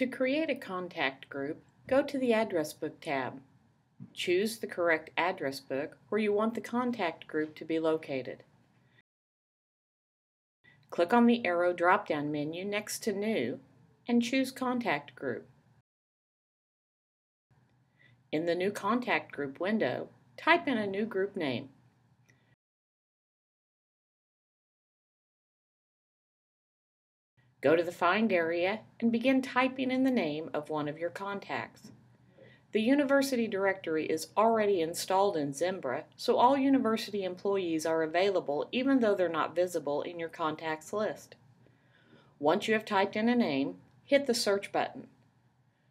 To create a contact group, go to the Address Book tab. Choose the correct address book where you want the contact group to be located. Click on the arrow drop-down menu next to New and choose Contact Group. In the New Contact Group window, type in a new group name. Go to the Find area and begin typing in the name of one of your contacts. The university directory is already installed in Zimbra, so all university employees are available even though they're not visible in your contacts list. Once you have typed in a name, hit the search button.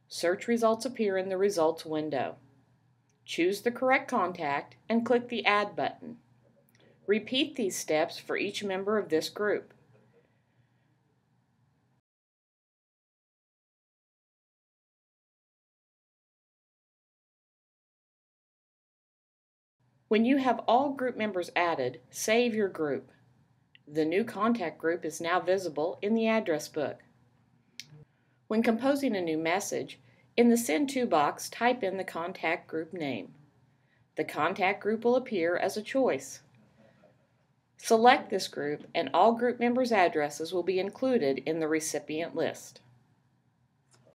Search results appear in the results window. Choose the correct contact and click the Add button. Repeat these steps for each member of this group. When you have all group members added, save your group. The new contact group is now visible in the address book. When composing a new message, in the Send To box, type in the contact group name. The contact group will appear as a choice. Select this group and all group members' addresses will be included in the recipient list.